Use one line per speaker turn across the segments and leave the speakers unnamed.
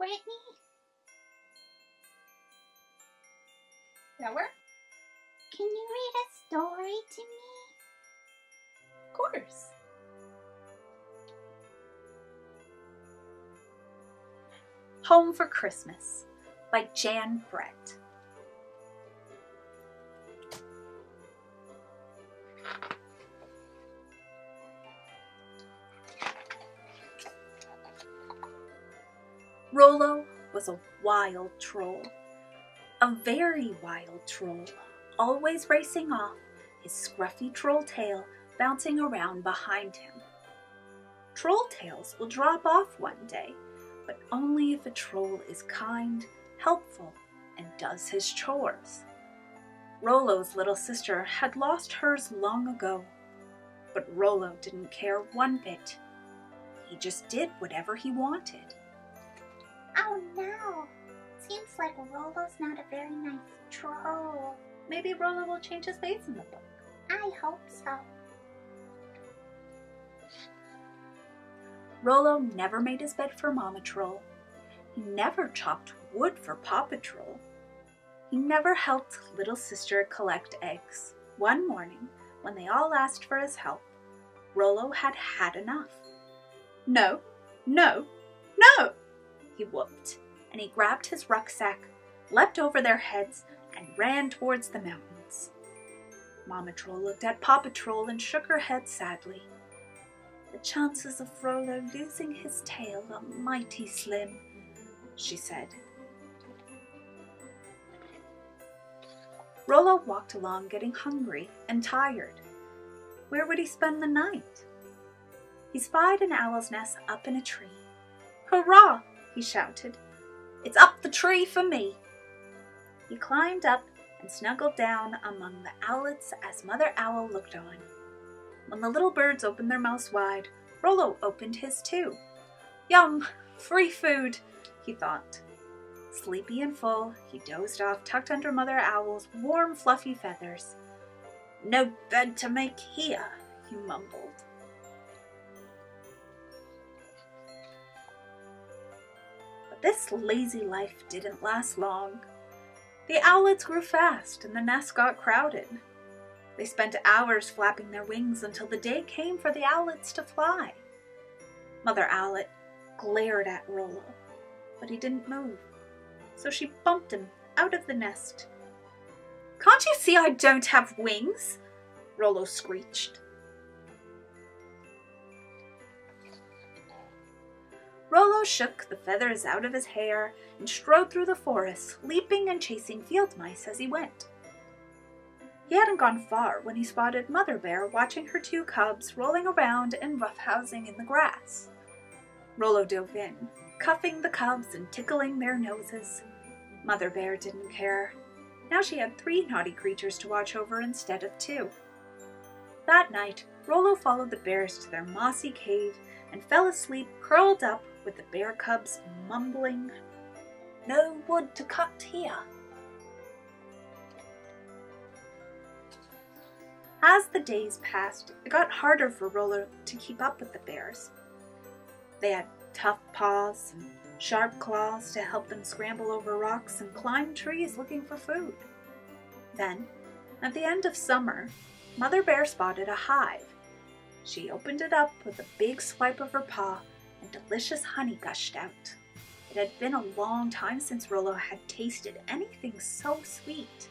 Brittany?
Nowhere?
Can you read a story to me?
Of course. Home for Christmas by Jan Brett. Was a wild troll, a very wild troll, always racing off, his scruffy troll tail bouncing around behind him. Troll tails will drop off one day, but only if a troll is kind, helpful, and does his chores. Rollo's little sister had lost hers long ago, but Rollo didn't care one bit. He just did whatever he wanted.
Oh no! Seems like Rollo's not a very nice troll.
Maybe Rollo will change his ways in the book.
I hope so.
Rollo never made his bed for Mama Troll. He never chopped wood for Papa Troll. He never helped little sister collect eggs. One morning, when they all asked for his help, Rollo had had enough. No, no, no, he whooped, and he grabbed his rucksack, leapt over their heads, and ran towards the mountains. Mama Troll looked at Papa Troll and shook her head sadly. The chances of Rollo losing his tail are mighty slim, she said. Rollo walked along getting hungry and tired. Where would he spend the night? He spied an owl's nest up in a tree. Hurrah! He shouted. It's up the tree for me. He climbed up and snuggled down among the owlets as Mother Owl looked on. When the little birds opened their mouths wide, Rollo opened his too. Yum! Free food, he thought. Sleepy and full, he dozed off, tucked under Mother Owl's warm, fluffy feathers. No bed to make here, he mumbled. This lazy life didn't last long. The owlets grew fast and the nest got crowded. They spent hours flapping their wings until the day came for the owlets to fly. Mother Owlet glared at Rollo, but he didn't move, so she bumped him out of the nest. Can't you see I don't have wings? Rollo screeched. Rollo shook the feathers out of his hair and strode through the forest, leaping and chasing field mice as he went. He hadn't gone far when he spotted Mother Bear watching her two cubs rolling around and roughhousing in the grass. Rollo dove in, cuffing the cubs and tickling their noses. Mother Bear didn't care. Now she had three naughty creatures to watch over instead of two. That night, Rollo followed the bears to their mossy cave and fell asleep curled up with the bear cubs mumbling, No wood to cut here. As the days passed, it got harder for Rollo to keep up with the bears. They had tough paws and sharp claws to help them scramble over rocks and climb trees looking for food. Then, at the end of summer, Mother Bear spotted a hive. She opened it up with a big swipe of her paw and delicious honey gushed out. It had been a long time since Rollo had tasted anything so sweet.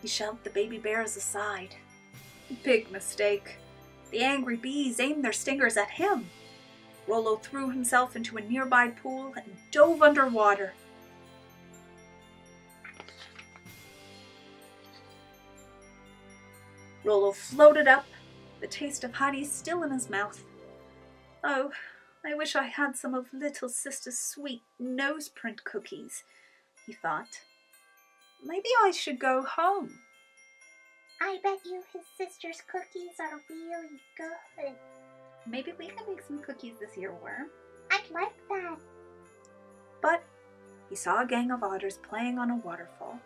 He shoved the baby bears aside. Big mistake. The angry bees aimed their stingers at him. Rollo threw himself into a nearby pool and dove underwater. Rollo floated up, the taste of honey still in his mouth. Oh, I wish I had some of little sister's sweet noseprint cookies, he thought. Maybe I should go home.
I bet you his sister's cookies are really good.
Maybe we can make some cookies this year, Worm.
I'd like that.
But he saw a gang of otters playing on a waterfall.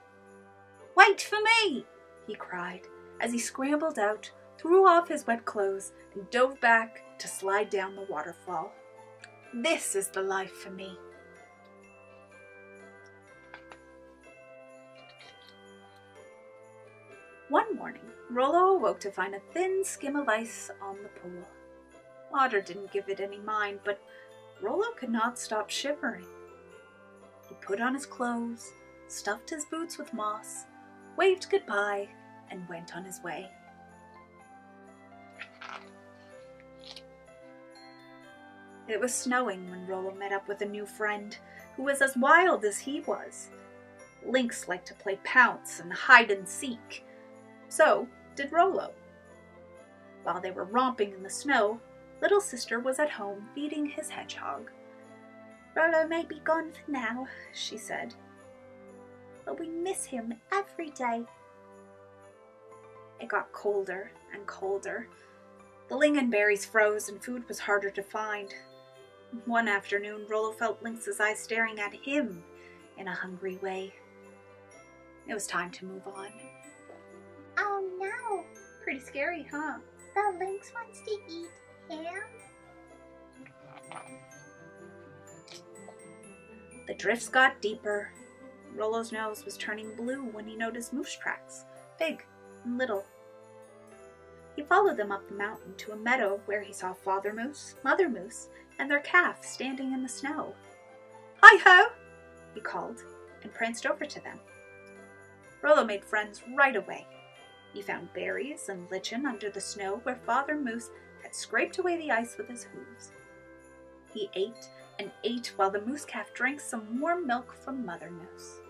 Wait for me! he cried as he scrambled out, threw off his wet clothes, and dove back to slide down the waterfall. This is the life for me. One morning, Rollo awoke to find a thin skim of ice on the pool. Otter didn't give it any mind, but Rollo could not stop shivering. He put on his clothes, stuffed his boots with moss, waved goodbye, and went on his way. It was snowing when Rollo met up with a new friend who was as wild as he was. Lynx liked to play pounce and hide and seek. So did Rollo. While they were romping in the snow, little sister was at home feeding his hedgehog.
Rollo may be gone for now, she said, but we miss him every day.
It got colder and colder. The lingonberries froze and food was harder to find. One afternoon, Rollo felt Lynx's eyes staring at him in a hungry way. It was time to move on.
Oh no!
Pretty scary, huh?
The lynx wants to eat him?
The drifts got deeper. Rollo's nose was turning blue when he noticed moose tracks, big and little. He followed them up the mountain to a meadow where he saw Father Moose, Mother Moose, and their calf standing in the snow. Hi ho! he called and pranced over to them. Rollo made friends right away. He found berries and lichen under the snow where Father Moose had scraped away the ice with his hooves. He ate and ate while the moose calf drank some warm milk from Mother Moose.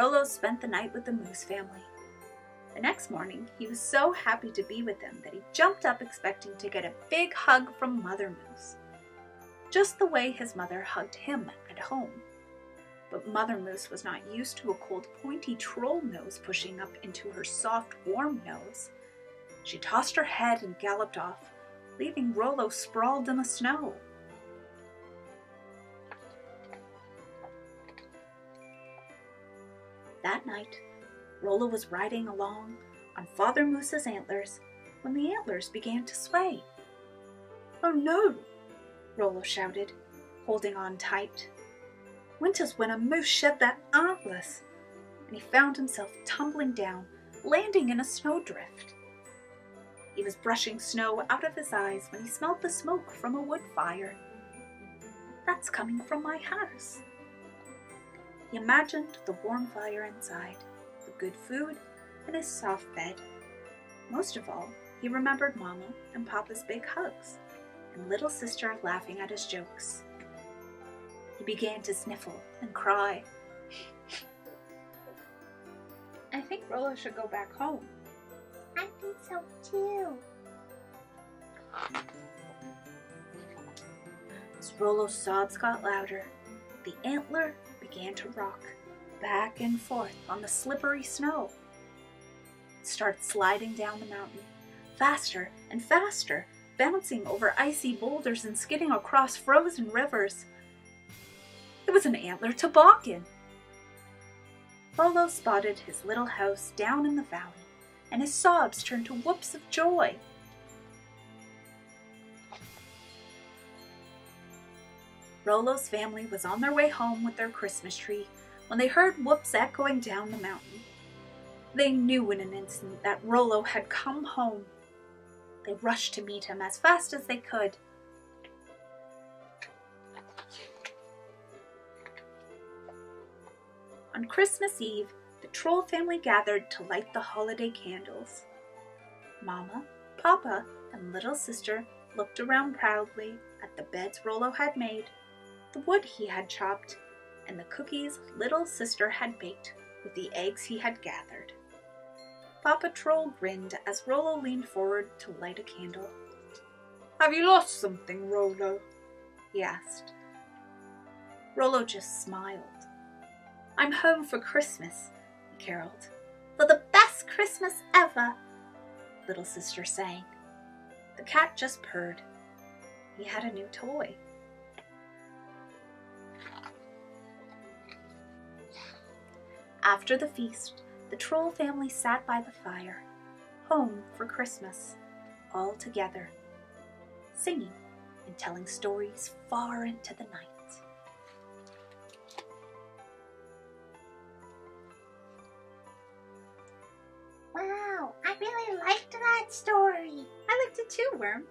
Rollo spent the night with the moose family. The next morning, he was so happy to be with them that he jumped up expecting to get a big hug from Mother Moose, just the way his mother hugged him at home. But Mother Moose was not used to a cold, pointy troll nose pushing up into her soft, warm nose. She tossed her head and galloped off, leaving Rollo sprawled in the snow. Night, Rollo was riding along on Father Moose's antlers when the antlers began to sway. Oh no! Rollo shouted, holding on tight. Winter's when a moose shed their antlers, and he found himself tumbling down, landing in a snowdrift. He was brushing snow out of his eyes when he smelled the smoke from a wood fire. That's coming from my house. He imagined the warm fire inside, the good food, and his soft bed. Most of all, he remembered Mama and Papa's big hugs, and little sister laughing at his jokes. He began to sniffle and cry. I think Rollo should go back home.
I think so too.
As Rollo's sobs got louder, the antler began to rock back and forth on the slippery snow. It started sliding down the mountain, faster and faster, bouncing over icy boulders and skidding across frozen rivers. It was an antler toboggan. Rollo spotted his little house down in the valley, and his sobs turned to whoops of joy. Rollo's family was on their way home with their Christmas tree when they heard whoops echoing down the mountain. They knew in an instant that Rollo had come home. They rushed to meet him as fast as they could. On Christmas Eve, the troll family gathered to light the holiday candles. Mama, Papa, and little sister looked around proudly at the beds Rollo had made the wood he had chopped, and the cookies little sister had baked with the eggs he had gathered. Papa Troll grinned as Rollo leaned forward to light a candle. Have you lost something, Rollo? he asked. Rollo just smiled. I'm home for Christmas, he caroled.
For the best Christmas ever,
little sister sang. The cat just purred. He had a new toy. After the feast, the troll family sat by the fire, home for Christmas, all together, singing and telling stories far into the night. Wow, I really liked that story. I liked it too, Worm.